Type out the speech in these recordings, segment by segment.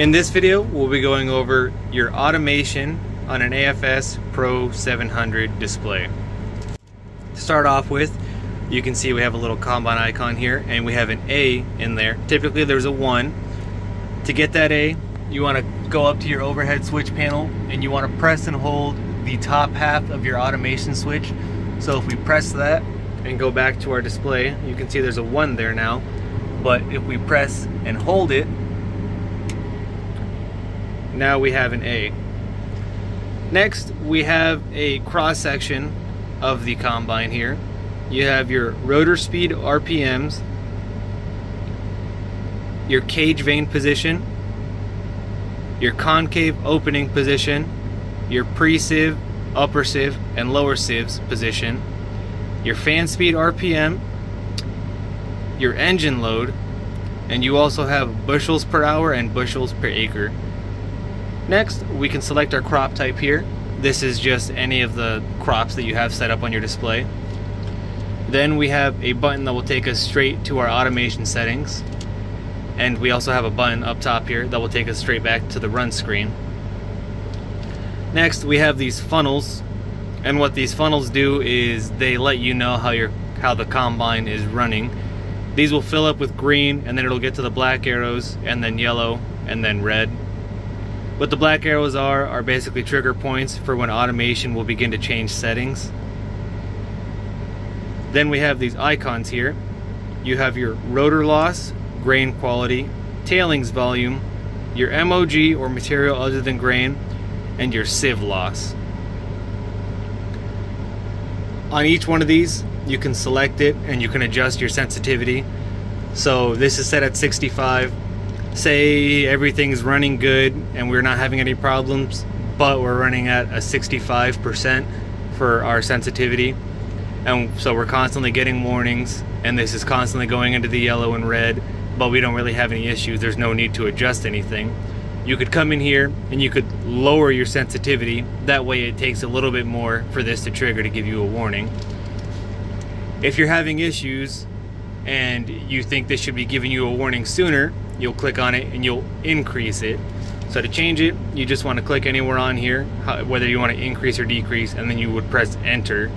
In this video, we'll be going over your automation on an AFS Pro 700 display. To start off with, you can see we have a little combine icon here and we have an A in there. Typically there's a 1. To get that A, you want to go up to your overhead switch panel and you want to press and hold the top half of your automation switch. So if we press that and go back to our display, you can see there's a 1 there now. But if we press and hold it, now we have an A. Next, we have a cross section of the combine here. You have your rotor speed RPMs, your cage vane position, your concave opening position, your pre-sieve, upper sieve, and lower sieves position, your fan speed RPM, your engine load, and you also have bushels per hour and bushels per acre. Next, we can select our crop type here. This is just any of the crops that you have set up on your display. Then we have a button that will take us straight to our automation settings. And we also have a button up top here that will take us straight back to the run screen. Next, we have these funnels. And what these funnels do is they let you know how your how the combine is running. These will fill up with green and then it'll get to the black arrows and then yellow and then red what the black arrows are are basically trigger points for when automation will begin to change settings. Then we have these icons here. You have your rotor loss, grain quality, tailings volume, your MOG or material other than grain, and your sieve loss. On each one of these, you can select it and you can adjust your sensitivity. So this is set at 65 say everything's running good and we're not having any problems, but we're running at a 65% for our sensitivity. And so we're constantly getting warnings, and this is constantly going into the yellow and red, but we don't really have any issues. There's no need to adjust anything. You could come in here and you could lower your sensitivity. That way, it takes a little bit more for this to trigger to give you a warning. If you're having issues and you think this should be giving you a warning sooner, you'll click on it and you'll increase it. So to change it, you just want to click anywhere on here, whether you want to increase or decrease, and then you would press enter.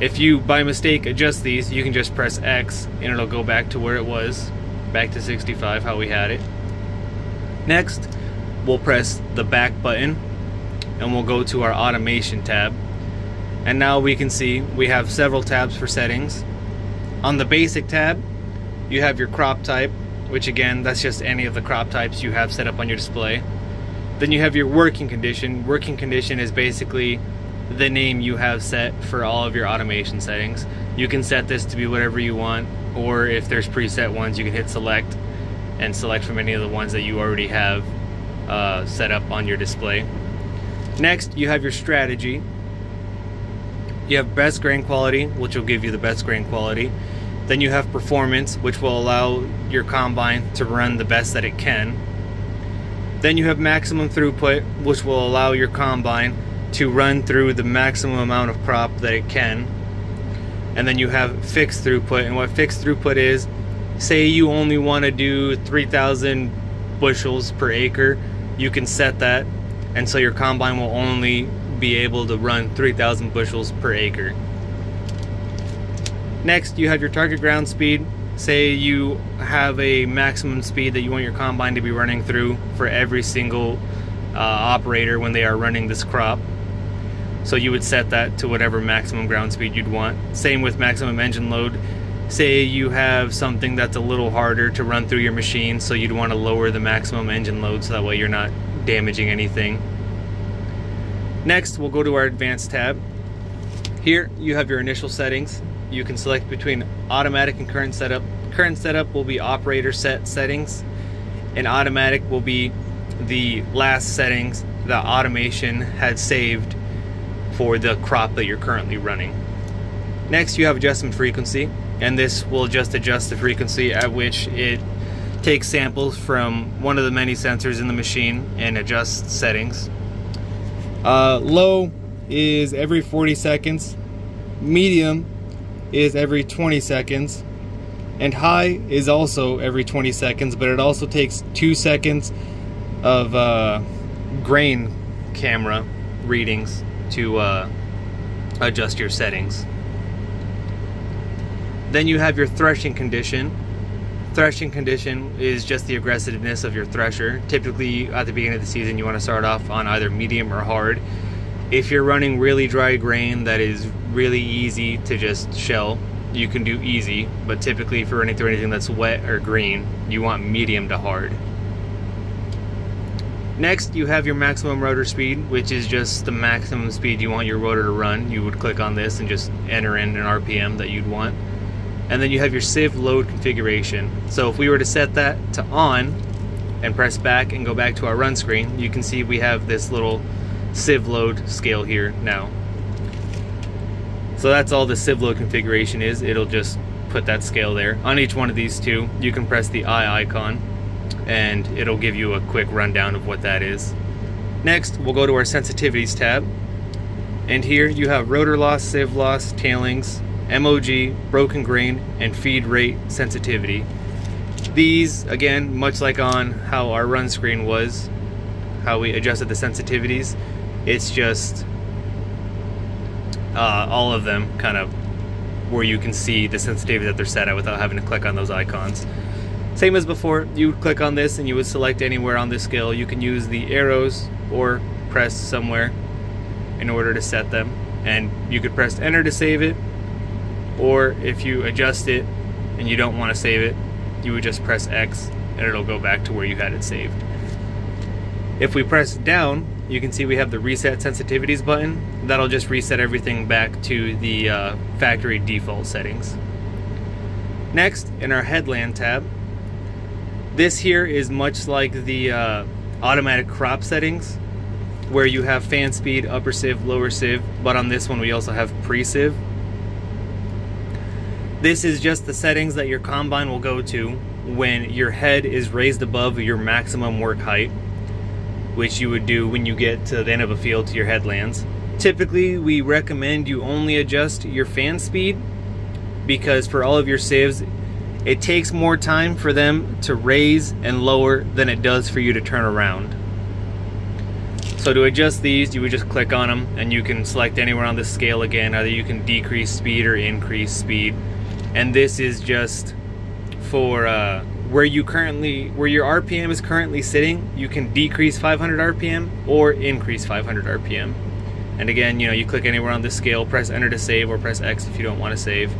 If you, by mistake, adjust these, you can just press X and it'll go back to where it was, back to 65, how we had it. Next, we'll press the back button and we'll go to our automation tab. And now we can see we have several tabs for settings. On the basic tab, you have your crop type, which again, that's just any of the crop types you have set up on your display. Then you have your working condition. Working condition is basically the name you have set for all of your automation settings. You can set this to be whatever you want, or if there's preset ones, you can hit select and select from any of the ones that you already have uh, set up on your display. Next, you have your strategy. You have best grain quality, which will give you the best grain quality. Then you have performance, which will allow your combine to run the best that it can. Then you have maximum throughput, which will allow your combine to run through the maximum amount of crop that it can. And then you have fixed throughput, and what fixed throughput is, say you only want to do 3,000 bushels per acre, you can set that, and so your combine will only be able to run 3,000 bushels per acre. Next, you have your target ground speed. Say you have a maximum speed that you want your combine to be running through for every single uh, operator when they are running this crop. So you would set that to whatever maximum ground speed you'd want. Same with maximum engine load. Say you have something that's a little harder to run through your machine, so you'd want to lower the maximum engine load so that way you're not damaging anything. Next, we'll go to our advanced tab. Here you have your initial settings you can select between automatic and current setup. Current setup will be operator set settings, and automatic will be the last settings that automation had saved for the crop that you're currently running. Next, you have adjustment frequency, and this will just adjust the frequency at which it takes samples from one of the many sensors in the machine and adjusts settings. Uh, low is every 40 seconds. Medium is every 20 seconds and high is also every 20 seconds but it also takes two seconds of uh, grain camera readings to uh, adjust your settings. Then you have your threshing condition. Threshing condition is just the aggressiveness of your thresher. Typically, at the beginning of the season, you want to start off on either medium or hard. If you're running really dry grain that is really easy to just shell, you can do easy, but typically you're running through anything that's wet or green, you want medium to hard. Next, you have your maximum rotor speed, which is just the maximum speed you want your rotor to run. You would click on this and just enter in an RPM that you'd want. And then you have your sieve load configuration. So if we were to set that to on and press back and go back to our run screen, you can see we have this little sieve load scale here now. So that's all the load configuration is. It'll just put that scale there. On each one of these two, you can press the eye icon and it'll give you a quick rundown of what that is. Next, we'll go to our sensitivities tab. And here you have rotor loss, sieve loss, tailings, MOG, broken grain, and feed rate sensitivity. These, again, much like on how our run screen was, how we adjusted the sensitivities, it's just uh, all of them kind of where you can see the sensitivity that they're set at without having to click on those icons. Same as before, you would click on this and you would select anywhere on this scale. You can use the arrows or press somewhere in order to set them. And you could press enter to save it, or if you adjust it and you don't want to save it, you would just press X and it'll go back to where you had it saved. If we press down, you can see we have the reset sensitivities button. That'll just reset everything back to the uh, factory default settings. Next, in our headland tab, this here is much like the uh, automatic crop settings where you have fan speed, upper sieve, lower sieve, but on this one we also have pre-sieve. This is just the settings that your combine will go to when your head is raised above your maximum work height, which you would do when you get to the end of a field to your headlands. Typically, we recommend you only adjust your fan speed because for all of your sieves, it takes more time for them to raise and lower than it does for you to turn around. So to adjust these, you would just click on them and you can select anywhere on the scale again. Either you can decrease speed or increase speed. And this is just for uh, where you currently, where your RPM is currently sitting, you can decrease 500 RPM or increase 500 RPM. And again, you know, you click anywhere on the scale, press enter to save or press X if you don't want to save.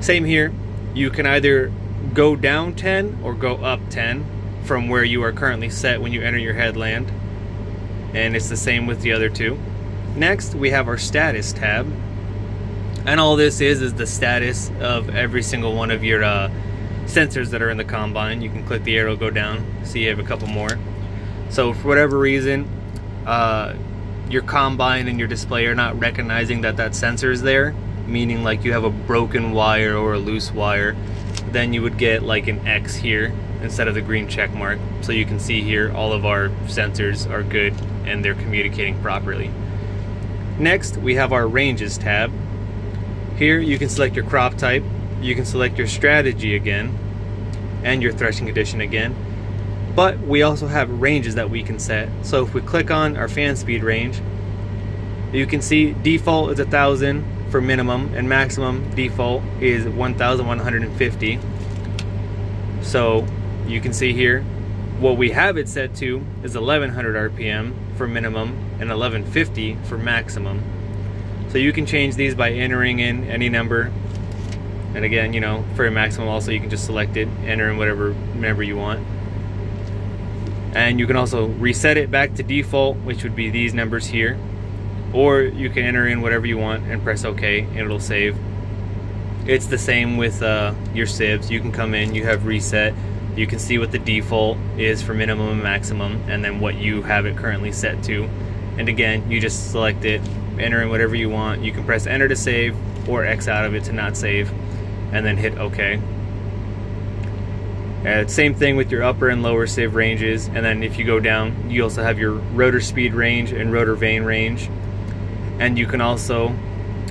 Same here, you can either go down 10 or go up 10 from where you are currently set when you enter your headland. And it's the same with the other two. Next, we have our status tab. And all this is is the status of every single one of your uh, sensors that are in the combine. You can click the arrow, go down, see you have a couple more. So for whatever reason, uh, your combine and your display are not recognizing that that sensor is there meaning like you have a broken wire or a loose wire, then you would get like an X here instead of the green check mark. So you can see here all of our sensors are good and they're communicating properly. Next, we have our ranges tab. Here you can select your crop type, you can select your strategy again, and your threshing condition again. But we also have ranges that we can set. So if we click on our fan speed range, you can see default is a thousand, for minimum and maximum default is 1150 so you can see here what we have it set to is 1100 rpm for minimum and 1150 for maximum. So you can change these by entering in any number. And again you know for a maximum also you can just select it enter in whatever number you want and you can also reset it back to default which would be these numbers here or you can enter in whatever you want and press OK and it'll save. It's the same with uh, your sieves. You can come in, you have reset, you can see what the default is for minimum and maximum, and then what you have it currently set to. And again, you just select it, enter in whatever you want. You can press enter to save or X out of it to not save, and then hit OK. Uh, same thing with your upper and lower sieve ranges, and then if you go down, you also have your rotor speed range and rotor vane range and you can also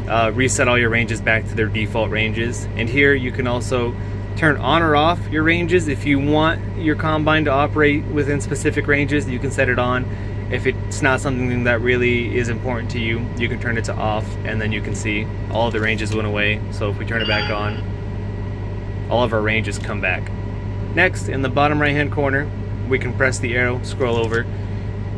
uh, reset all your ranges back to their default ranges. And here you can also turn on or off your ranges. If you want your combine to operate within specific ranges, you can set it on. If it's not something that really is important to you, you can turn it to off and then you can see all the ranges went away. So if we turn it back on, all of our ranges come back. Next, in the bottom right hand corner, we can press the arrow, scroll over.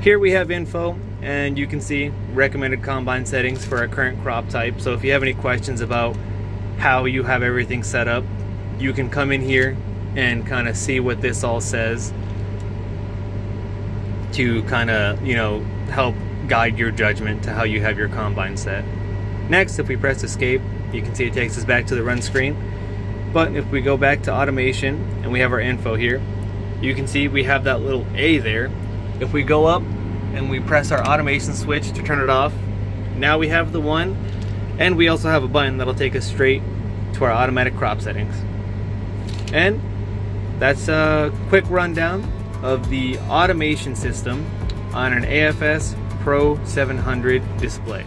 Here we have info and you can see recommended combine settings for our current crop type. So if you have any questions about how you have everything set up, you can come in here and kind of see what this all says to kind of, you know, help guide your judgment to how you have your combine set. Next, if we press escape, you can see it takes us back to the run screen. But if we go back to automation and we have our info here, you can see we have that little A there. If we go up and we press our automation switch to turn it off, now we have the one and we also have a button that'll take us straight to our automatic crop settings. And that's a quick rundown of the automation system on an AFS Pro 700 display.